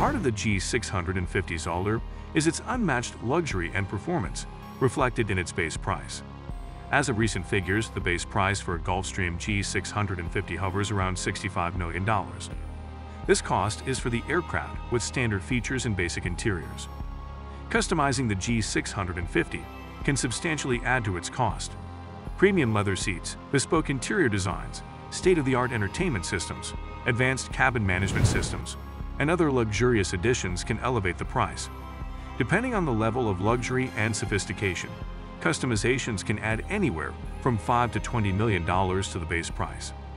heart of the G650's allure is its unmatched luxury and performance, reflected in its base price. As of recent figures, the base price for a Gulfstream G650 hovers around $65 million. This cost is for the aircraft with standard features and basic interiors. Customizing the G650 can substantially add to its cost. Premium leather seats, bespoke interior designs, state-of-the-art entertainment systems, advanced cabin management systems, and other luxurious additions can elevate the price. Depending on the level of luxury and sophistication, customizations can add anywhere from 5 to $20 million to the base price.